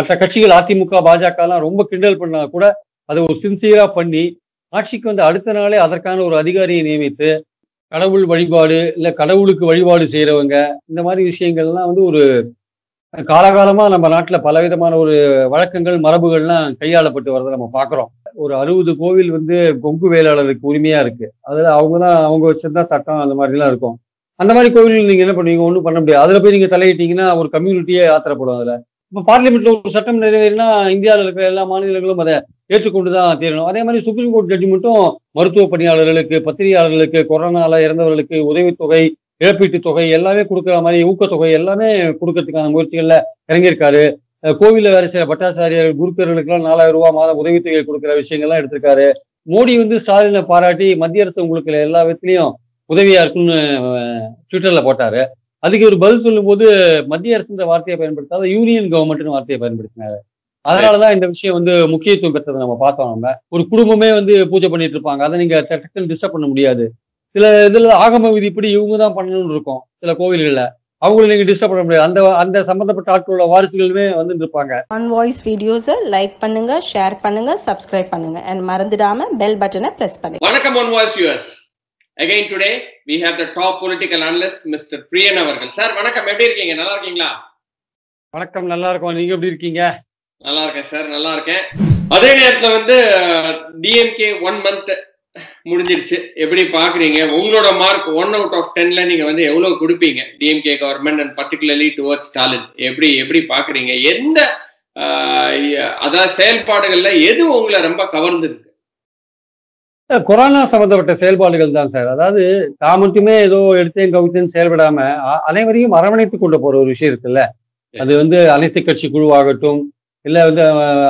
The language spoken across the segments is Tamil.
மற்ற கட்சிகள் அதிமுக பாஜக எல்லாம் ரொம்ப கிண்டல் பண்ணா கூட அதை ஒரு சின்சியரா பண்ணி ஆட்சிக்கு வந்து அடுத்த நாளே அதற்கான ஒரு அதிகாரியை நியமித்து கடவுள் வழிபாடு இல்ல கடவுளுக்கு வழிபாடு செய்யறவங்க இந்த மாதிரி விஷயங்கள்லாம் வந்து ஒரு காலகாலமா நம்ம நாட்டுல பலவிதமான ஒரு வழக்கங்கள் மரபுகள்லாம் கையாளப்பட்டு வரதை நம்ம பாக்குறோம். ஒரு அறுபது கோவில் வந்து கொங்கு வேளாளருக்கு உரிமையா இருக்கு. அதுல அவங்க தான் அவங்க வச்சிருந்தா சட்டம் அந்த மாதிரி எல்லாம் இருக்கும். அந்த மாதிரி கோவில் நீங்க என்ன பண்ணுவீங்க? ஒன்றும் பண்ண முடியாது. அதுல போய் நீங்க தலையிட்டீங்கன்னா ஒரு கம்யூனிட்டியே ஆத்திரப்படும் அதுல. இப்போ பார்லிமெண்ட்ல ஒரு சட்டம் நிறைவேறினா இந்தியாவில் இருக்கிற எல்லா மாநிலங்களும் அதை ஏற்றுக்கொண்டு தான் தீரணும். அதே மாதிரி சுப்ரீம் கோர்ட் ஜட்ஜ்மெண்ட்டும் மருத்துவ பணியாளர்களுக்கு பத்திரிகையாளர்களுக்கு கொரோனால இறந்தவர்களுக்கு உதவித்தொகை இழப்பீட்டுத் தொகை எல்லாமே கொடுக்குற மாதிரி ஊக்கத்தொகை எல்லாமே கொடுக்கறதுக்கான முயற்சிகள்ல இறங்கியிருக்காரு. கோவிலில் கோவில்ல வேற சில பட்டாச்சாரியர்கள் குருக்கர்களுக்கெல்லாம் நாலாயிரம் ரூபாய் மாதம் உதவித்தொகை கொடுக்குற விஷயங்கள்லாம் எடுத்திருக்காரு. மோடி வந்து ஸ்டாலினை பாராட்டி மத்திய அரசு உங்களுக்கு எல்லா விதத்துலையும் உதவியா இருக்குன்னு ட்விட்டர்ல போட்டாரு. அதுக்கு ஒரு பதில் சொல்லும்போது மத்திய அரசுன்ற வார்த்தையை பயன்படுத்தாத யூனியன் கவர்மெண்ட்னு வார்த்தையை பயன்படுத்தினாரு. அதனாலதான் இந்த விஷயம் வந்து முக்கியத்துவம் பெற்றதை நம்ம பார்த்தோம் நம்ம. ஒரு குடும்பமே வந்து பூஜை பண்ணிட்டு இருப்பாங்க. அதை நீங்க டக்குன்னு டிஸ்டர்ப் பண்ண முடியாது. சில இதுல ஆகம விதிப்படி இவங்க தான் பண்ணணும்னு இருக்கும் சில கோவில்கள்ல. அவங்கள நீங்க டிஸ்டர்ப் பண்ண முடியாது. அந்த அந்த சம்பந்தப்பட்ட ஆட்களோட வாரிசுகளுமே வந்து இருப்பாங்க. ஆன் வாய்ஸ் வீடியோஸை லைக் பண்ணுங்க ஷேர் பண்ணுங்க சப்ஸ்கிரைப் பண்ணுங்க. அண்ட் மறந்துடாம பெல் பட்டனை பிரஸ் பண்ணுங்க. வணக்கம் one voice again today we have the top political analyst mister Priyan அவர்கள். சார் வணக்கம். எப்படி இருக்கீங்க? நல்லா இருக்கீங்களா? வணக்கம். நல்லா இருக்கும். நீங்க எப்படி இருக்கீங்க? நல்லா இருக்கேன் சார் நல்லா இருக்கேன். அதே நேரத்துல வந்து டிஎம்கே ஒன் மந்த் முடிஞ்சிருச்சு. எப்படி பாக்குறீங்க? உங்களோட மார்க் ஒன் அவுட் ஆஃப் டென்ல நீங்க வந்து எவ்வளவு கொடுப்பீங்க? DMK government and particularly towards Stalin எப்படி எப்படி பாக்குறீங்க? எந்த அதாவது செயல்பாடுகள்ல எது உங்களை ரொம்ப கவர்ந்துருக்கு? கொரோனா சம்பந்தப்பட்ட செயல்பாடுகள் தான் சார். அதாவது தான் மட்டுமே ஏதோ எடுத்தேன் கவித்தேன் செயல்படாம அனைவரையும் அரவணைத்து கொண்டு போற ஒரு விஷயம் இருக்குல்ல. அது வந்து அனைத்து கட்சி குழுவாகட்டும் இல்ல வந்து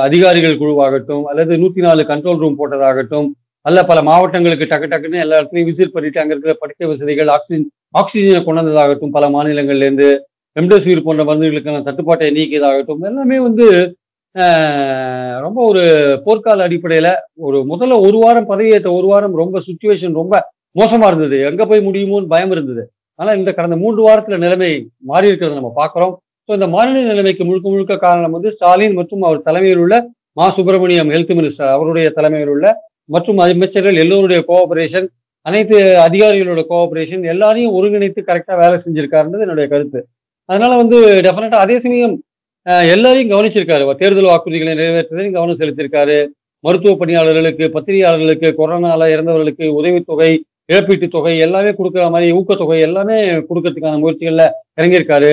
அதிகாரிகள் குழுவாகட்டும் அல்லது நூத்தி நாலு கண்ட்ரோல் ரூம் போட்டதாகட்டும் அல்ல பல மாவட்டங்களுக்கு டக்கு டக்குன்னு எல்லா இடத்துலையும் விசிட் பண்ணிட்டு அங்க இருக்கிற படுக்கை வசதிகள் ஆக்சிஜன் ஆக்சிஜனை கொண்டு வந்ததாகட்டும் பல மாநிலங்கள்ல இருந்து ரெம்டெசிவிர் போன்ற மருந்துகளுக்கான தட்டுப்பாட்டை நீக்கியதாகட்டும் எல்லாமே வந்து ரொம்ப ஒரு போர்க்கால அடிப்படையில ஒரு முதல்ல ஒரு வாரம் பதவியேற்ற ஒரு வாரம் ரொம்ப சுச்சுவேஷன் ரொம்ப மோசமா இருந்தது. எங்க போய் முடியுமோன்னு பயம் இருந்தது. ஆனா இந்த கடந்த மூன்று வாரத்துல நிலைமை மாறி இருக்கிறத நம்ம பார்க்குறோம். ஸோ இந்த மாநில நிலைமைக்கு முழுக்க முழுக்க காரணம் வந்து ஸ்டாலின் மற்றும் அவர் தலைமையில் உள்ள மா. சுப்பிரமணியம் ஹெல்த் மினிஸ்டர் அவருடைய தலைமையில் உள்ள மற்றும் அமைச்சர்கள் எல்லோருடைய கோஆபரேஷன் அனைத்து அதிகாரிகளோட கோஆபரேஷன் எல்லாரையும் ஒருங்கிணைத்து கரெக்டாக வேலை செஞ்சிருக்காருன்றது என்னுடைய கருத்து. அதனால வந்து டெஃபினட்டா அதே சமயம் எல்லாரையும் கவனிச்சிருக்காரு. தேர்தல் வாக்குறுதிகளை நிறைவேற்றதையும் கவனம் செலுத்தியிருக்காரு மருத்துவ பணியாளர்களுக்கு பத்திரிகையாளர்களுக்கு கொரோனால இறந்தவர்களுக்கு உதவித்தொகை இழப்பீட்டுத் தொகை எல்லாமே கொடுக்குற மாதிரி ஊக்கத்தொகை எல்லாமே கொடுக்கறதுக்கான முயற்சிகள்ல இறங்கியிருக்காரு.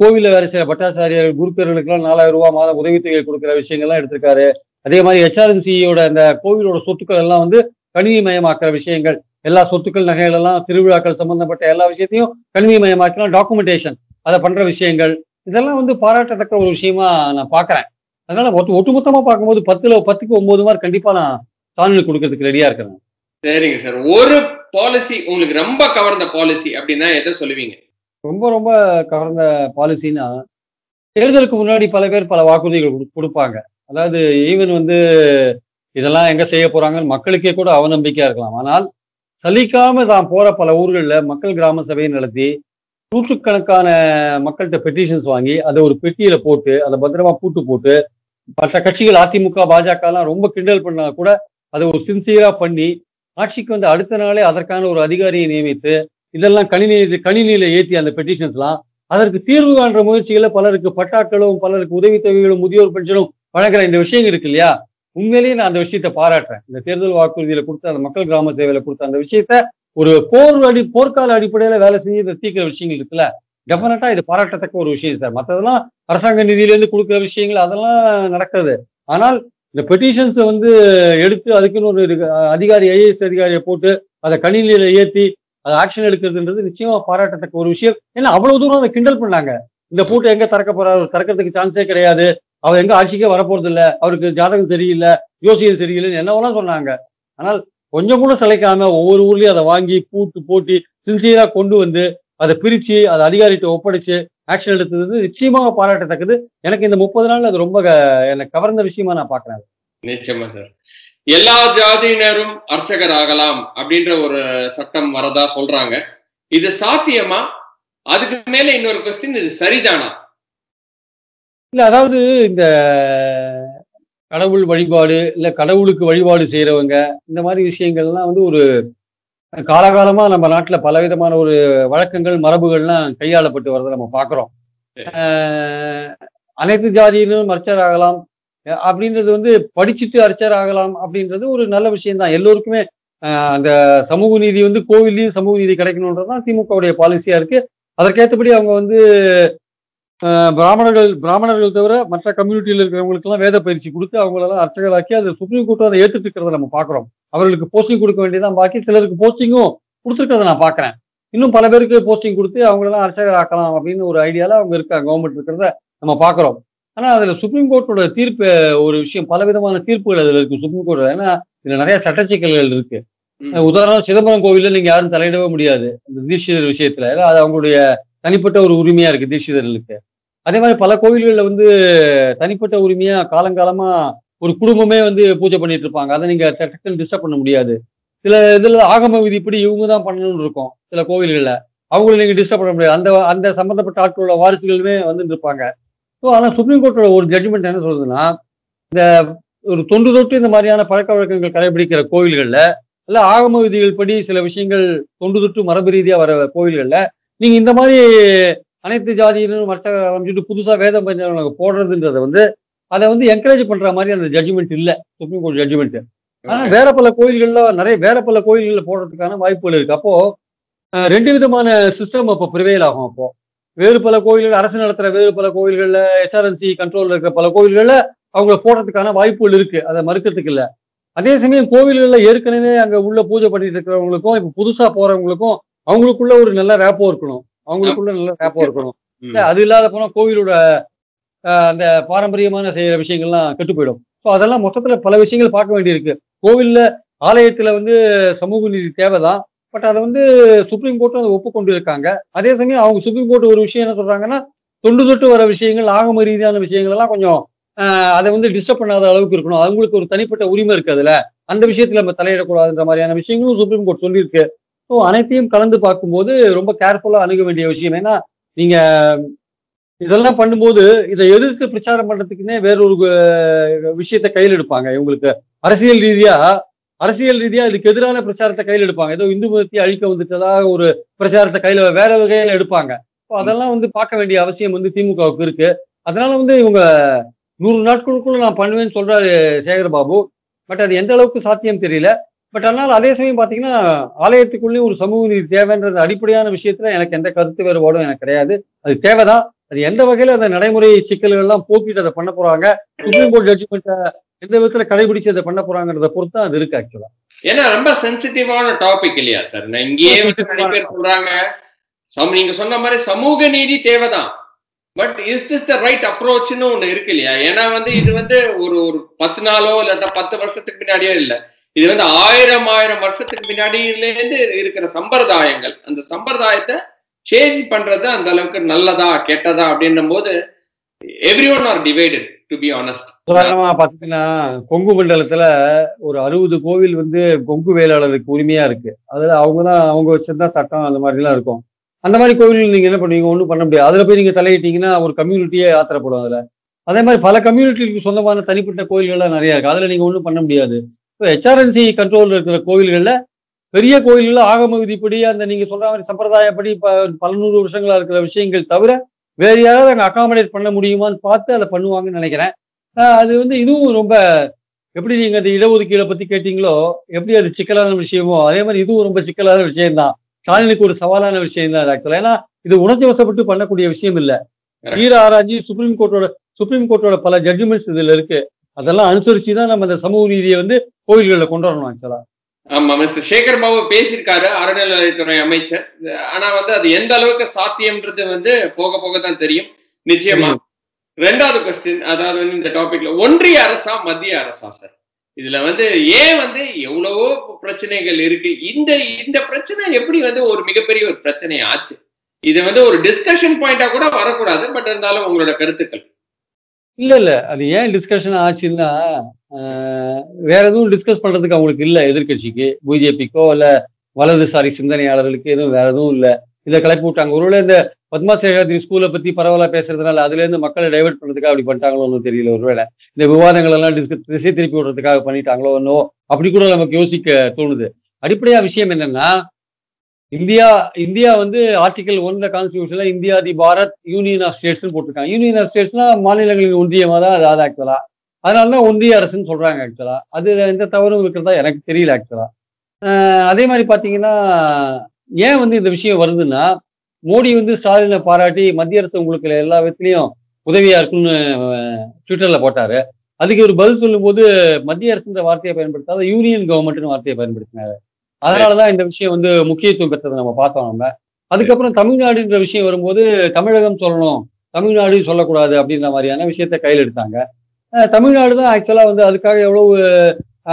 கோவில வேற சில பட்டாச்சாரியர்கள் குருக்கர்களுக்கெல்லாம் நாலாயிரம் ரூபாய் மாதம் உதவித்தொகை கொடுக்குற விஷயங்கள்லாம் எடுத்திருக்காரு. அதே மாதிரி ஹெச்ஆர்என்சியோட அந்த கோவிலோட சொத்துக்கள் எல்லாம் வந்து கணினிமயமாக்குற விஷயங்கள் எல்லா சொத்துக்கள் நகைகள் எல்லாம் திருவிழாக்கள் சம்பந்தப்பட்ட எல்லா விஷயத்தையும் கணினிமயமாக்கலாம் டாக்குமெண்டேஷன் அதை பண்ற விஷயங்கள் இதெல்லாம் வந்து பாராட்டத்தக்க ஒரு விஷயமா நான் பாக்குறேன் அதனால ஒட்டு ஒட்டுமொத்தமா பார்க்கும்போது பத்துல பத்துக்கு ஒன்பது மார்க் கண்டிப்பா நான் ஸ்டாலினுக்கு கொடுக்கறதுக்கு ரெடியா இருக்கிறேன். சரிங்க சார். ஒரு பாலிசி உங்களுக்கு ரொம்ப கவர்ந்த பாலிசி அப்படின்னா எதை சொல்லுவீங்க? ரொம்ப ரொம்ப கவர்ந்த பாலிசின்னா தேர்தலுக்கு முன்னாடி பல பேர் பல வாக்குறுதிகள் கொடு- கொடுப்பாங்க. அதாவது ஈவன் வந்து இதெல்லாம் எங்க செய்ய போறாங்கன்னு மக்களுக்கே கூட அவநம்பிக்கையா இருக்கலாம். ஆனால் சலிக்காம தான் போற பல ஊர்களில் மக்கள் கிராம சபையை நடத்தி நூற்றுக்கணக்கான மக்கள்கிட்ட பெட்டிஷன்ஸ் வாங்கி அதை ஒரு பெட்டியில போட்டு அதை பத்திரமா பூட்டு போட்டு மற்ற கட்சிகள் அதிமுக பாஜக எல்லாம் ரொம்ப கிண்டல் பண்ணா கூட அதை ஒரு சின்சியரா பண்ணி ஆட்சிக்கு வந்து அடுத்த நாளே அதற்கான ஒரு அதிகாரியை நியமித்து இதெல்லாம் கணினி கணினியில ஏற்றி அந்த பெட்டிஷன்ஸ்லாம் அதற்கு தீர்வு காண்ற முயற்சிகளை பலருக்கு பட்டாக்களும் பலருக்கு உதவித்தொகைகளும் முதியோர் பென்ஷனும் வழங்குற இந்த விஷயம் இருக்கு இல்லையா? உண்மையிலேயே நான் அந்த விஷயத்தை பாராட்டுறேன். இந்த தேர்தல் வாக்குறுதியில கொடுத்த அந்த மக்கள் கிராம சேவையில கொடுத்த அந்த விஷயத்த ஒரு போர் அடி போர்க்கால அடிப்படையில வேலை செஞ்சு இதை தீர்க்கிற விஷயங்கள் இருக்குல்ல? டெஃபினட்டா இது பாராட்டத்தக்க ஒரு விஷயம் சார் மற்றதெல்லாம் அரசாங்க நிதியிலேருந்து கொடுக்குற விஷயங்கள் அதெல்லாம் நடக்குது. ஆனால் இந்த பெட்டிஷன்ஸை வந்து எடுத்து அதுக்குன்னு ஒரு அதிகாரி ஐஏஎஸ் அதிகாரியை போட்டு அதை கணினியில ஏற்றி அதை ஆக்ஷன் எடுக்கிறதுன்றது நிச்சயமா பாராட்டத்தக்க ஒரு விஷயம். ஏன்னா அவ்வளவு தூரம் அதை கிண்டல் பண்ணாங்க. இந்த பூட்டை எங்க திறக்க போறாரு? திறக்கிறதுக்கு சான்ஸே கிடையாது. அவர் எங்க ஆட்சிக்கே வரப்போறது இல்லை அவருக்கு ஜாதகம் சரியில்லை யோசியம் சரியில்லைன்னு என்னவெல்லாம் சொன்னாங்க. ஆனால் கொஞ்சம் கூட சிலைக்காம ஒவ்வொரு ஊர்லயும் அதை வாங்கி பூட்டு போட்டி சின்சியரா கொண்டு வந்து அதை பிரிச்சு அதை அதிகாரிகிட்ட ஒப்படைச்சு ஆக்ஷன் எடுத்தது நிச்சயமாக பாராட்டத்தக்கது. எனக்கு இந்த முப்பது நாள் அது ரொம்ப எனக்கு கவர்ந்த விஷயமா நான் பாக்குறேன் நிச்சயமா சார். எல்லா ஜாதியினரும் அர்ச்சகர் ஆகலாம் அப்படின்ற ஒரு சட்டம் வரதா சொல்றாங்க. இது சாத்தியமா? அதுக்கு மேல இன்னொரு கொஸ்டின் இது சரிதானா? இல்ல அதாவது இந்த கடவுள் வழிபாடு இல்ல கடவுளுக்கு வழிபாடு செய்யறவங்க இந்த மாதிரி விஷயங்கள்லாம் வந்து ஒரு காலகாலமா நம்ம நாட்டுல பலவிதமான ஒரு வழக்கங்கள் மரபுகள்லாம் கையாளப்பட்டு வரதை நம்ம பார்க்கிறோம் அனைத்து ஜாதியினரும் அர்ச்சர் ஆகலாம் அப்படின்றது வந்து படிச்சுட்டு அர்ச்சர் ஆகலாம் அப்படின்றது ஒரு நல்ல விஷயம் தான் எல்லோருக்குமே அந்த சமூக நீதி வந்து கோவில்லையும் சமூக நீதி கிடைக்கணுன்றதுதான் திமுகவுடைய பாலிசியா இருக்கு. அதற்கேற்றபடி அவங்க வந்து பிராமணர்கள் பிராமணர்கள் தவிர மற்ற கம்யூனிட்டியில் இருக்கிறவங்களுக்கெல்லாம் வேத பயிற்சி கொடுத்து அவங்களெல்லாம் அர்ச்சகராக்கி அது சுப்ரீம் கோர்ட்டும் அதை ஏத்துட்டு இருக்கிறத நம்ம பார்க்குறோம். அவர்களுக்கு போஸ்டிங் கொடுக்க வேண்டியதான் பாக்கி. சிலருக்கு போஸ்டிங்கும் கொடுத்துருக்கிறத நான் பார்க்குறேன் இன்னும் பல பேருக்கு போஸ்டிங் கொடுத்து அவங்களெல்லாம் அர்ச்சகர் ஆக்கலாம் அப்படின்னு ஒரு ஐடியால அவங்க இருக்காங்க. கவர்மெண்ட் இருக்கிறத நம்ம பார்க்குறோம் ஆனா அதுல சுப்ரீம் கோர்ட்டோட தீர்ப்பு ஒரு விஷயம் பலவிதமான தீர்ப்புகள் அதுல இருக்கு சுப்ரீம் கோர்ட் ஏன்னா இதுல நிறைய சட்ட சிக்கல்கள் இருக்கு. உதாரணம் சிதம்பரம் கோவில்ல நீங்க யாரும் தலையிடவே முடியாது. இந்த தீட்சிதர் விஷயத்துல. ஏன்னா அது அவங்களுடைய தனிப்பட்ட ஒரு உரிமையா இருக்கு தீட்சிதர்களுக்கு. அதே மாதிரி பல கோவில்களில் வந்து தனிப்பட்ட உரிமையா காலங்காலமா ஒரு குடும்பமே வந்து பூஜை பண்ணிட்டு இருப்பாங்க. அதை நீங்க டக்குன்னு டிஸ்டர்ப் பண்ண முடியாது. சில இதுல ஆகம விதிப்படி இவங்க தான் பண்ணணும்னு இருக்கும் சில கோவில்களில். அவங்கள நீங்க டிஸ்டர்ப் பண்ண முடியாது. அந்த அந்த சம்பந்தப்பட்ட ஆட்களோட வாரிசுகளுமே வந்து இருப்பாங்க. ஸோ ஆனால் சுப்ரீம் கோர்ட்டோட ஒரு ஜட்ஜ்மெண்ட் என்ன சொல்றதுன்னா இந்த ஒரு தொன்று தொட்டு இந்த மாதிரியான பழக்க வழக்கங்கள் கடைபிடிக்கிற கோவில்கள்ல இல்ல ஆகம விதிகள் படி சில விஷயங்கள் தொன்று தொட்டு மரபு ரீதியா வர கோவில்கள்ல நீங்க இந்த மாதிரி அனைத்து ஜாதியினரும் மற்ற வந்துட்டு புதுசாக வேதம் பஞ்சாங்க போடுறதுன்றத வந்து அதை வந்து என்கரேஜ் பண்ற மாதிரி அந்த ஜட்ஜ்மெண்ட் இல்லை. சுப்ரீம் கோர்ட் ஜட்ஜ்மெண்ட் ஆனால் வேற பல கோயில்கள்ல நிறைய வேற பல கோயில்களில் போடுறதுக்கான வாய்ப்புகள் இருக்கு. அப்போ ரெண்டு விதமான சிஸ்டம் அப்போ ப்ரிவேல் ஆகும் அப்போ. வேறு பல கோயில்கள் அரசு நடத்துற வேறு பல கோயில்கள்ல எஸ்ஆர்என்சி கண்ட்ரோல்ல இருக்கிற பல கோயில்கள்ல அவங்கள போடுறதுக்கான வாய்ப்புகள் இருக்கு. அதை மறுக்கிறதுக்கு இல்லை. அதே சமயம் கோவில்கள்ல ஏற்கனவே அங்க உள்ள பூஜை பண்ணிட்டு இருக்கிறவங்களுக்கும் இப்போ புதுசா போறவங்களுக்கும் அவங்களுக்குள்ள ஒரு நல்ல ரேப்போ இருக்கணும். அவங்களுக்குள்ள நல்ல ரேப்போ இருக்கணும். அது இல்லாத போனா கோவிலோட அந்த பாரம்பரியமான செய்யற விஷயங்கள்லாம் கெட்டு போயிடும். ஸோ அதெல்லாம் மொத்தத்துல பல விஷயங்கள் பார்க்க வேண்டியிருக்கு. கோவில்ல ஆலயத்துல வந்து சமூக நீதி தேவைதான். பட் அதை வந்து சுப்ரீம் கோர்ட்டும் அதை ஒப்புக்கொண்டு இருக்காங்க அதே சமயம் அவங்க சுப்ரீம் கோர்ட் ஒரு விஷயம் என்ன சொல்றாங்கன்னா தொண்டு தொட்டு வர விஷயங்கள் ஆகம ரீதியான விஷயங்கள் எல்லாம் கொஞ்சம் அதை வந்து டிஸ்டர்ப் பண்ணாத அளவுக்கு இருக்கணும். அவங்களுக்கு ஒரு தனிப்பட்ட உரிமை இருக்கு அதுல. அந்த விஷயத்துல நம்ம தலையிடக்கூடாதுன்ற மாதிரியான விஷயங்களும் சுப்ரீம் கோர்ட் சொல்லியிருக்கு. ஸோ அனைத்தையும் கலந்து பார்க்கும்போது ரொம்ப கேர்ஃபுல்லாக அணுக வேண்டிய விஷயம். ஏன்னா நீங்க இதெல்லாம் பண்ணும்போது இதை எதிர்த்து பிரச்சாரம் பண்றதுக்குன்னே வேறொரு அஹ், விஷயத்தை கையில் எடுப்பாங்க இவங்களுக்கு. அரசியல் ரீதியா அரசியல் ரீதியா இதுக்கு எதிரான பிரச்சாரத்தை கையில் எடுப்பாங்க. ஏதோ இந்து மதத்தை அழிக்க வந்துட்டதாக ஒரு பிரச்சாரத்தை கையில வேற வகையில எடுப்பாங்க. ஸோ அதெல்லாம் வந்து பார்க்க வேண்டிய அவசியம் வந்து திமுகவுக்கு இருக்கு. அதனால வந்து இவங்க நூறு நாட்களுக்குள்ள நான் பண்ணுவேன்னு சொல்றாரு சேகர் பாபு பட் அது எந்த அளவுக்கு சாத்தியம் தெரியல. பட் ஆனால் அதே சமயம் பாத்தீங்கன்னா ஆலயத்துக்குள்ளேயும் ஒரு சமூக நீதி தேவைன்றது அடிப்படையான விஷயத்துல எனக்கு எந்த கருத்து வேறுபாடும் எனக்கு கிடையாது. அது தேவைதான். அது எந்த வகையில அந்த நடைமுறை சிக்கல்கள் எல்லாம் போக்கிட்டு அதை பண்ண போறாங்க சுப்ரீம் கோர்ட் ஜட்ஜ்மெண்ட்டை எந்த விதத்துல கடைபிடிச்சு அதை பண்ண போறாங்கிறத பொறுத்து அது இருக்கு ஆக்சுவலா ஏன்னா ரொம்ப சென்சிட்டிவான டாபிக் இல்லையா சார் நான் இங்கேயே வந்து நிறைய பேர் சொல்றாங்க. நீங்க சொன்ன மாதிரி சமூக நீதி தேவைதான். But is this the right அப்ரோச்னு ஒண்ணு இருக்கு இல்லையா? ஏன்னா வந்து இது வந்து ஒரு ஒரு பத்து நாளோ இல்லாட்டா பத்து வருஷத்துக்கு பின்னாடியோ இல்ல. இது வந்து ஆயிரம் ஆயிரம் வருஷத்துக்கு பின்னாடியில இருந்து இருக்கிற சம்பிரதாயங்கள். அந்த சம்பிரதாயத்தை சேஞ்ச் பண்றது அந்த அளவுக்கு நல்லதா கெட்டதா அப்படின்னும் போது everyone are divided to be honest உதாரணமா பாத்தீங்கன்னா கொங்கு மண்டலத்துல ஒரு அறுபது கோவில் வந்து கொங்கு வேளாளருக்கு உரிமையா இருக்கு. அதுல அவங்கதான் அவங்க வச்சிருந்தா சட்டம் அந்த மாதிரி எல்லாம் இருக்கும். அந்த மாதிரி கோவில் நீங்க என்ன பண்ணுவீங்க? ஒண்ணும் பண்ண முடியாது. அதுல போய் நீங்க தலையிட்டீங்கன்னா ஒரு கம்யூனிட்டியே ஆத்திரப்படும் அதுல. அதே மாதிரி பல கம்யூனிட்டிக்கு சொந்தமான தனிப்பட்ட கோயில்கள்லாம் நிறைய இருக்கு. அதுல நீங்க ஒண்ணும் பண்ண முடியாது. இப்போ ஹெச்ஆர்என்சி கண்ட்ரோல்ல இருக்கிற கோயில்கள்ல பெரிய கோயில்கள்ல ஆகம விதிப்படி அந்த நீங்க சொல்ற மாதிரி சம்பிரதாயப்படி ப- பல நூறு வருஷங்களா இருக்கிற விஷயங்கள் தவிர வேற யாராவது அங்க அகாமடேட் பண்ண முடியுமான்னு பார்த்து அதை பண்ணுவாங்கன்னு நினைக்கிறேன். அது வந்து இதுவும் ரொம்ப எப்படி நீங்க அந்த இடஒதுக்கீடை பத்தி கேட்டீங்களோ எப்படி அது சிக்கலான விஷயமோ அதே மாதிரி இதுவும் ரொம்ப சிக்கலான விஷயம்தான். ஸ்டாலினுக்கு ஒரு சவாலான விஷயம் தான் ஆக்சுவலா ஏன்னா இது உணர்ச்சி வசப்பட்டு பண்ணக்கூடிய விஷயம் இல்ல. ஈர ஆராய்ச்சி சுப்ரீம் கோர்ட்டோட சுப்ரீம் கோர்ட்டோட பல ஜட்ஜ்மெண்ட்ஸ் இதுல இருக்கு. அதெல்லாம் அனுசரிச்சு தான் நம்ம அந்த சமூக நீதியை வந்து கோயில்களில் கொண்டு வரணும் ஆக்சுவலா ஆமா மிஸ்டர் சேகர் பாபு பேசியிருக்காரு அறநிலையத்துறை அமைச்சர். ஆனா வந்து அது எந்த அளவுக்கு சாத்தியம்ன்றது வந்து போக போக தான் தெரியும். நிச்சயமா. ரெண்டாவது கொஸ்டின் அதாவது வந்து இந்த டாபிக்ல ஒன்றிய அரசா மத்திய அரசா சார் இதுல வந்து ஏன் வந்து எவ்வளவோ பிரச்சனைகள் இருக்கு. இந்த இந்த பிரச்சனை எப்படி வந்து ஒரு மிகப்பெரிய ஒரு பிரச்சனை ஆச்சு? இது வந்து ஒரு டிஸ்கஷன் பாயிண்டா கூட வரக்கூடாது பட் இருந்தாலும் உங்களோட கருத்துக்கள். இல்ல இல்ல. அது ஏன் டிஸ்கஷன் ஆச்சுன்னா வேற எதுவும் டிஸ்கஸ் பண்றதுக்கு அவங்களுக்கு இல்ல எதிர்க்கட்சிக்கு பிஜேபிக்கோ இல்ல வலதுசாரி சிந்தனையாளர்களுக்கு எதுவும் வேற எதுவும் இல்ல. இதை கிளப்பி விட்டாங்க. ஒருவேளை இந்த பத்மா சேகாதி ஸ்கூலை பத்தி பரவாயில்ல பேசுறதுனால அதுல இருந்து மக்களை டைவர்ட் பண்றதுக்காக அப்படி பண்ணிட்டாங்களோன்னு தெரியல. ஒருவேளை இந்த விவாதங்கள் எல்லாம் டிஸ்க திசை திருப்பி விடுறதுக்காக பண்ணிட்டாங்களோ ஒன்னோ அப்படி கூட நமக்கு யோசிக்க தோணுது. அடிப்படையா விஷயம் என்னன்னா இந்தியா இந்தியா வந்து ஆர்டிகல் ஒன்ல கான்ஸ்டியூஷன்ல India the Bharat union of ஸ்டேட்ஸ்னு போட்டிருக்காங்க. யூனியன் ஆஃப் ஸ்டேட்ஸ்னா மாநிலங்களின் ஒன்றியமா தான் அது அது ஆக்சுவலா அதனால தான் ஒன்றிய அரசுன்னு சொல்றாங்க ஆக்சுவலா அது எந்த தவறும் இருக்கிறதா எனக்கு தெரியல ஆக்சுவலா அதே மாதிரி பாத்தீங்கன்னா ஏன் வந்து இந்த விஷயம் வருதுன்னா மோடி வந்து ஸ்டாலினை பாராட்டி மத்திய அரசு உங்களுக்கு எல்லா விதத்துலயும் உதவியா இருக்குன்னு ட்விட்டர்ல போட்டாரு. அதுக்கு ஒரு பதில் சொல்லும்போது மத்திய அரசுன்ற வார்த்தையை பயன்படுத்தாத யூனியன் கவர்மெண்ட்னு வார்த்தையை பயன்படுத்தினாரு. அதனாலதான் இந்த விஷயம் வந்து முக்கியத்துவம் பெற்றதை நம்ம பார்த்தோம் நம்ம. அதுக்கப்புறம் தமிழ்நாடுன்ற விஷயம் வரும்போது தமிழகம் சொல்லணும் தமிழ்நாடு சொல்லக்கூடாது அப்படின்ற மாதிரியான விஷயத்த கையில் எடுத்தாங்க. தமிழ்நாடு தான் ஆக்சுவலாக வந்து அதுக்காக எவ்வளவு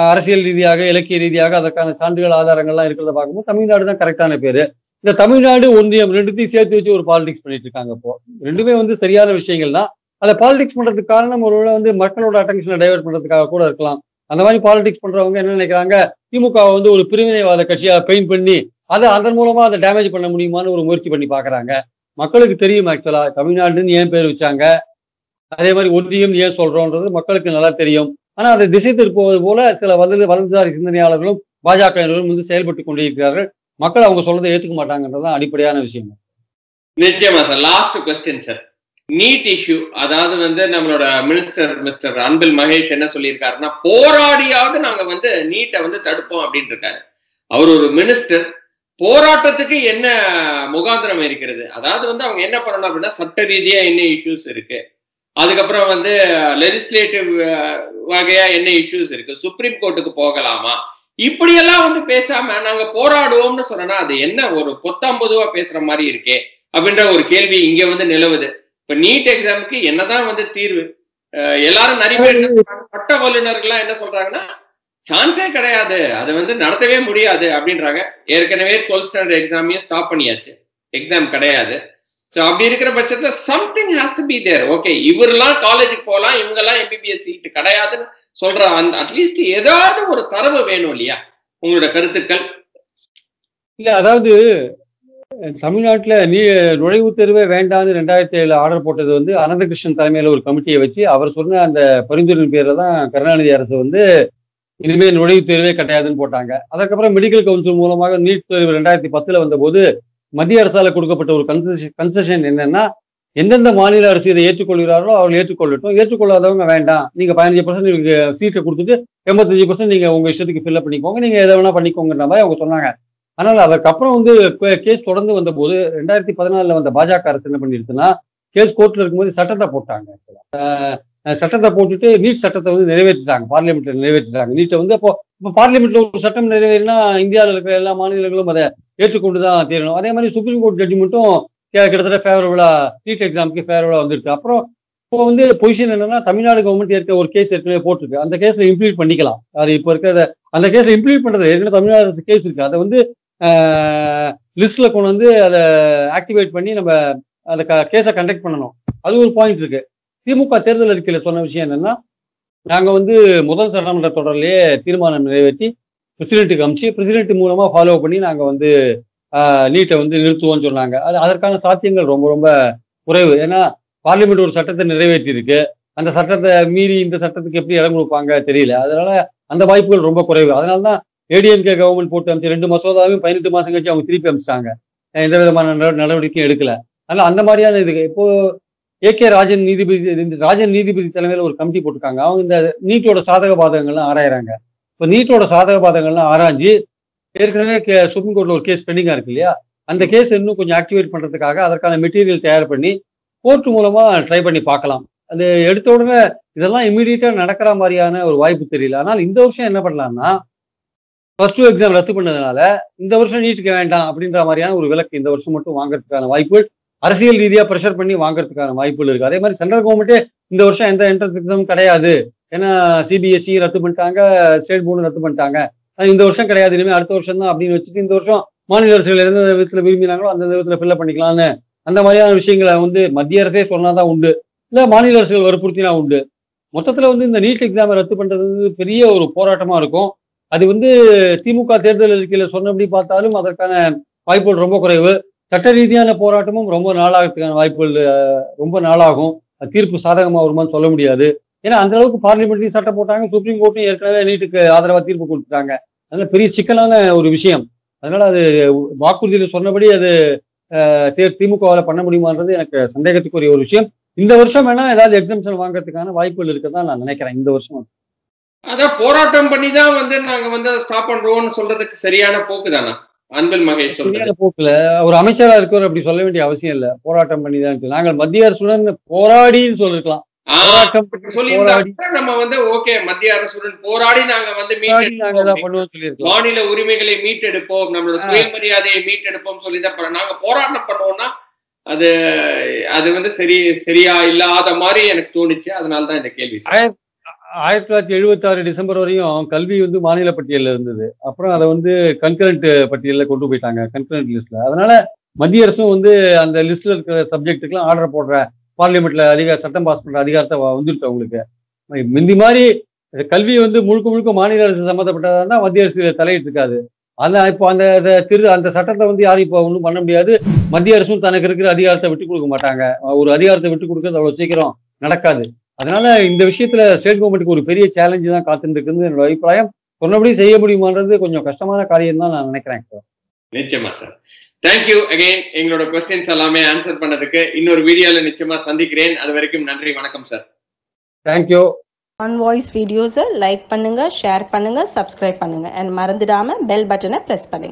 அரசியல் ரீதியாக இலக்கிய ரீதியாக அதற்கான சான்றுகள் ஆதாரங்கள்லாம் இருக்கிறத பார்க்கும்போது தமிழ்நாடு தான் கரெக்டான பேர். இந்த தமிழ்நாடு ஒன்றியம் ரெண்டுத்தையும் சேர்த்து வச்சு ஒரு பாலிடிக்ஸ் பண்ணிட்டு இருக்காங்க இப்போ. ரெண்டுமே வந்து சரியான விஷயங்கள் தான். அதை பாலிடிக்ஸ் பண்ணுறதுக்கு காரணம் ஒருவேளை வந்து மக்களோட அட்டென்ஷனை டைவர்ட் பண்ணுறதுக்காக கூட இருக்கலாம். அந்த மாதிரி பாலிடிக்ஸ் பண்றவங்க என்ன நினைக்கிறாங்க? திமுகவை வந்து ஒரு பிரிவினைவாத கட்சியாக பெயிண்ட் பண்ணி அதை அதன் மூலமா அதை டேமேஜ் பண்ண முடியுமான்னு ஒரு முயற்சி பண்ணி பாக்குறாங்க மக்களுக்கு தெரியும் ஆக்சுவலா தமிழ்நாடுன்னு ஏன் பேர் வச்சாங்க? அதே மாதிரி ஒன்றியம் ஏன் சொல்றோன்றது மக்களுக்கு நல்லா தெரியும். ஆனா அதை திசை திருப்புவது போல சில வலது வலதுசாரி சிந்தனையாளர்களும் பாஜகவினரும் வந்து செயல்பட்டு கொண்டிருக்கிறார்கள். மக்கள் அவங்க சொல்றதை ஏத்துக்க மாட்டாங்கன்றதுதான் அடிப்படையான விஷயம் நிச்சயமா sir last question sir NEET issue அதாவது வந்து நம்மளோட மினிஸ்டர் மிஸ்டர் அன்பில் மகேஷ் என்ன சொல்லியிருக்காருன்னா போராடியாவது நாங்க வந்து நீட்டை வந்து தடுப்போம் அப்படின்னு இருக்காரு. அவர் ஒரு மினிஸ்டர் போராட்டத்துக்கு என்ன முகாந்திரம் இருக்கிறது? அதாவது வந்து அவங்க என்ன பண்ணணும் அப்படின்னா சட்ட ரீதியா என்ன இஷ்யூஸ் இருக்கு? அதுக்கப்புறம் வந்து லெஜிஸ்லேட்டிவ் வகையா என்ன இஷ்யூஸ் இருக்கு? சுப்ரீம் கோர்ட்டுக்கு போகலாமா? இப்படியெல்லாம் வந்து பேசாம நாங்க போராடுவோம்னு சொன்னா அது என்ன ஒரு பொத்தாம்பதுவா பேசுற மாதிரி இருக்கே அப்படின்ற ஒரு கேள்வி இங்க வந்து நிலவுது. இப்ப நீட் எக்ஸாமுக்கு என்னதான் வந்து தீர்வு? எல்லாரும் நிறைய பேர் சட்ட வல்லுநர்கள்லாம் என்ன சொல்றாங்கன்னா சான்ஸே கிடையாது. அது வந்து நடத்தவே முடியாது அப்படின்றாங்க. ஏற்கனவே டுவெல்த் ஸ்டாண்டர்ட் எக்ஸாமையும் ஸ்டாப் பண்ணியாச்சு. எக்ஸாம் கிடையாது. ஸோ அப்படி இருக்கிற பட்சத்துல something has to be there okay இவரெல்லாம் காலேஜுக்கு போகலாம் இவங்கெல்லாம் எம்பிபிஎஸ் சீட்டு கிடையாதுன்னு சொல்ற அந்த அட்லீஸ்ட் ஏதாவது ஒரு தரவு வேணும் இல்லையா? உங்களோட கருத்துக்கள். இல்ல அதாவது தமிழ்நாட்டில் நீ நுழைவுத் தேர்வே வேண்டாம்னு ரெண்டாயிரத்தி ஏழு ஆர்டர் போட்டது வந்து அனந்தகிருஷ்ணன் தலைமையில் ஒரு கமிட்டியை வச்சு அவர் சொன்ன அந்த பரிந்துரையின் பேரில் தான் கருணாநிதி அரசு வந்து இனிமேல் நுழைவுத் தேர்வே கிடையாதுன்னு போட்டாங்க. அதுக்கப்புறம் மெடிக்கல் கவுன்சில் மூலமாக நீட் தேர்வு ரெண்டாயிரத்தி பத்தில் வந்தபோது மத்திய அரசால் கொடுக்கப்பட்ட ஒரு கன்செஷன் கன்செஷன் என்னன்னா எந்தெந்த மாநில அரசு இதை ஏற்றுக்கொள்கிறார்களோ அவர்கள் ஏற்றுக்கொள்ளட்டும். ஏற்றுக்கொள்ளாதவங்க வேண்டாம். நீங்கள் பதினஞ்சு பர்சன்ட் உங்களுக்கு சீட்டை கொடுத்துட்டு எண்பத்தஞ்சு பர்சன்ட் நீங்கள் உங்கள் இஷ்டத்துக்கு ஃபில்அப் பண்ணிக்கோங்க. நீங்கள் எதை வேணால் பண்ணிக்கோங்கிற மாதிரி அவங்க சொன்னாங்க. ஆனால் அதுக்கப்புறம் வந்து கேஸ் தொடர்ந்து வந்தபோது ரெண்டாயிரத்தி பதினாலுல வந்த பாஜக அரசு என்ன பண்ணிருச்சுன்னா கேஸ் கோர்ட்ல இருக்கும்போது சட்டத்தை போட்டாங்க சட்டத்தை போட்டுட்டு நீட் சட்டத்தை வந்து நிறைவேற்றிட்டாங்க. பார்லிமெண்ட்ல நிறைவேற்றிட்டாங்க. நீட்டை வந்து அப்போ இப்போ பார்லிமெண்ட்ல ஒரு சட்டம் நிறைவேறினா இந்தியாவில் இருக்கிற எல்லா மாநிலங்களும் அதை ஏற்றுக்கொண்டு தான் தீரணும். அதே மாதிரி சுப்ரீம் கோர்ட் ஜட்ஜ்மெண்ட்டும் கிட்டத்தட்ட ஃபேவரபுளா நீட் எக்ஸாமுக்கு ஃபேவரபுளா வந்துருக்கு. அப்புறம் இப்போ வந்து பொசிஷன் என்னன்னா தமிழ்நாடு கவர்மெண்ட் ஏற்க ஒரு கேஸ் ஏற்கனவே போட்டிருக்கு. அந்த கேஸ்ல இம்ப்ளீட் பண்ணிக்கலாம். அது இப்போ இருக்கிற அந்த கேஸ்ல இம்ப்ளீட் பண்றது ஏற்கனவே தமிழ்நாடு கேஸ் இருக்கு. அதை வந்து லிஸ்ட்ல கொண்டு வந்து அதை ஆக்டிவேட் பண்ணி நம்ம அந்த கேஸை கண்டக்ட் பண்ணணும். அது ஒரு பாயிண்ட் இருக்கு. திமுக தேர்தல் அறிக்கையில் சொன்ன விஷயம் என்னன்னா நாங்கள் வந்து முதல் சட்டமன்ற தொடரிலேயே தீர்மானம் நிறைவேற்றி பிரசிடென்ட்டுக்கு அமிச்சு பிரசிடென்ட் மூலமாக ஃபாலோ பண்ணி நாங்கள் வந்து நீட்டை வந்து நிறுத்துவோம்னு சொன்னாங்க. அது அதற்கான சாத்தியங்கள் ரொம்ப ரொம்ப குறைவு. ஏன்னா பார்லிமெண்ட் ஒரு சட்டத்தை நிறைவேற்றி இருக்கு அந்த சட்டத்தை மீறி இந்த சட்டத்துக்கு எப்படி இடம் கொடுப்பாங்க தெரியல. அதனால அந்த வாய்ப்புகள் ரொம்ப குறைவு. அதனால தான் ஏடிஎம்கே கவர்மெண்ட் போட்டு அமைச்சு ரெண்டு மசோதாவையும் பதினெட்டு மாசம் கழிச்சு அவங்க திருப்பி அமைச்சிட்டாங்க எந்த விதமான நட- நடவடிக்கையும் எடுக்கல. அதனால அந்த மாதிரியான இது இப்போ ஏ கே ராஜன் நீதிபதி ராஜன் நீதிபதி தலைமையில ஒரு கமிட்டி போட்டிருக்காங்க. அவங்க இந்த நீட்டோட சாதக பாதகங்கள்லாம் ஆராயறாங்க. இப்போ நீட்டோட சாதக பாதகங்கள்லாம் ஆராய்ஞ்சு ஏற்கனவே கே- சுப்ரீம் கோர்ட்ல ஒரு கேஸ் பெண்டிங்கா இருக்கு இல்லையா? அந்த கேஸ் இன்னும் கொஞ்சம் ஆக்டிவேட் பண்றதுக்காக அதற்கான மெட்டீரியல் தயார் பண்ணி கோர்ட் மூலமா ட்ரை பண்ணி பார்க்கலாம். அது எடுத்த உடனே இதெல்லாம் இமீடியட்டா நடக்கிற மாதிரியான ஒரு வாய்ப்பு தெரியல. ஆனால் இந்த வருஷம் என்ன பண்ணலாம்னா ஃபர்ஸ்ட் டூ எக்ஸாம் ரத்து பண்ணதுனால இந்த வருஷம் நீட்டுக்கு வேண்டாம் அப்படின்ற மாதிரியான ஒரு விலக்கு இந்த வருஷம் மட்டும் வாங்குறதுக்கான வாய்ப்புகள் அரசியல் ரீதியாக ப்ரெஷர் பண்ணி வாங்குறதுக்கான வாய்ப்புகள் இருக்கு. அதே மாதிரி சென்ட்ரல் கவர்மெண்ட்டே இந்த வருஷம் எந்த என்ட்ரன்ஸ் எக்ஸாம் கிடையாது. ஏன்னா சிபிஎஸ்சி ரத்து பண்ணிட்டாங்க ஸ்டேட் போர்டு ரத்து பண்ணிட்டாங்க. இந்த வருஷம் கிடையாது. இனிமேல் அடுத்த வருஷம் தான் அப்படின்னு வச்சுட்டு இந்த வருஷம் மாநில அரசுகள் எந்த விதத்தில் விரும்பினாங்களோ அந்த விதத்தில் ஃபில்அப் பண்ணிக்கலாம்னு அந்த மாதிரியான விஷயங்களை வந்து மத்திய அரசே சொன்னாதான் உண்டு. இல்லை மாநில அரசுகள் வற்புறுத்தினா உண்டு. மொத்தத்தில் வந்து இந்த நீட் எக்ஸாமை ரத்து பண்ணுறது வந்து பெரிய ஒரு போராட்டமாக இருக்கும். அது வந்து திமுக தேர்தல் அறிக்கையில் சொன்னபடி பார்த்தாலும் அதற்கான வாய்ப்புகள் ரொம்ப குறைவு. சட்ட ரீதியான போராட்டமும் ரொம்ப நாளாகிறதுக்கான வாய்ப்புகள் ரொம்ப நாளாகும். அது தீர்ப்பு சாதகமாக வருமான்னு சொல்ல முடியாது. ஏன்னா அந்த அளவுக்கு பார்லிமெண்ட்லையும் சட்டம் போட்டாங்க சுப்ரீம் கோர்ட்டும் ஏற்கனவே நீட்டுக்கு ஆதரவாக தீர்ப்பு கொடுத்துட்டாங்க. அதனால பெரிய சிக்கலான ஒரு விஷயம். அதனால அது வாக்குறுதியில் சொன்னபடி அது திமுகவால் பண்ண முடியுமான்றது எனக்கு சந்தேகத்துக்குரிய ஒரு விஷயம். இந்த வருஷம் வேணா ஏதாவது எக்ஸாம்ஷன் வாங்குறதுக்கான வாய்ப்புகள் இருக்கதான் நான் நினைக்கிறேன். இந்த வருஷம் அதான் போராட்டம் பண்ணி தான் வந்து நாங்க வந்து ஸ்டாப் பண்றோம்னு சொல்றதுக்கு சரியான போக்கு தானா? அன்பில் மகேஷ் சரியான போக்குல. ஒரு அமைச்சரா இருக்கவர் அப்படி சொல்ல வேண்டிய அவசியம் இல்ல. போராட்டம் பண்ணி தான் நாங்கள் மத்திய அரசுடன் போராடின்னு சொல்லிருக்கலாம். நம்ம வந்து ஓகே மத்திய அரசுடன் போராடி நாங்க வந்து மாநில உரிமைகளை மீட்டெடுப்போம். நம்மளோட. சுயமரியாதையை மீட்டெடுப்போம் சொல்லி தான் நாங்க போராட்டம் பண்ணுவோம்னா அது அது வந்து சரி சரியா இல்லாத மாதிரி எனக்கு தோணுச்சு. அதனால தான் இந்த கேள்வி. ஆயிரத்தி தொள்ளாயிரத்தி எழுபத்தாறு டிசம்பர் வரையும் கல்வி வந்து மாநில பட்டியலில் இருந்தது. அப்புறம் அதை வந்து கன்கரண்ட் பட்டியலில் கொண்டு போயிட்டாங்க கன்கரண்ட் லிஸ்ட்ல அதனால மத்திய அரசும் வந்து அந்த லிஸ்ட்ல இருக்கிற சப்ஜெக்ட்டுக்கெல்லாம் ஆர்டர் போடுற பார்லிமெண்ட்ல அதிகார சட்டம் பாஸ் பண்ற அதிகாரத்தை வந்துருச்சு அவங்களுக்கு. முந்தி மாதிரி கல்வி வந்து முழுக்க முழுக்க மாநில அரசு சம்மந்தப்பட்டதா மத்திய அரசு தலையிட்டு இருக்காது அதான் இப்போ அந்த அந்த திரு அந்த சட்டத்தை வந்து யாரும் இப்போ ஒன்றும் பண்ண முடியாது. மத்திய அரசும் தனக்கு இருக்கிற அதிகாரத்தை விட்டு கொடுக்க மாட்டாங்க. ஒரு அதிகாரத்தை விட்டு கொடுக்கறது அவ்வளவு சீக்கிரம் நடக்காது. அதனால இந்த விஷயத்துல ஸ்டேட் கவர்மெண்ட்டுக்கு ஒரு பெரிய சேலஞ்சு தான் காத்துட்டு இருக்குன்னு என்னோட அபிப்பிராயம். சொன்னபடி செய்ய முடியுமான்றது கொஞ்சம் கஷ்டமான காரியம் தான் நான் நினைக்கிறேன். நிச்சயமா சார் தேங்க்யூ அகைன் எங்களோட கொஸ்டின்ஸ் எல்லாமே ஆன்சர் பண்ணதுக்கு இன்னொரு வீடியோல நிச்சயமா சந்திக்கிறேன். அது வரைக்கும் நன்றி வணக்கம் sir thank you one voice வீடியோஸை லைக் பண்ணுங்க ஷேர் பண்ணுங்க சப்ஸ்கிரைப் பண்ணுங்க. அண்ட் மறந்துடாம பெல் பட்டனை ப்ரெஸ் பண்ணுங்க.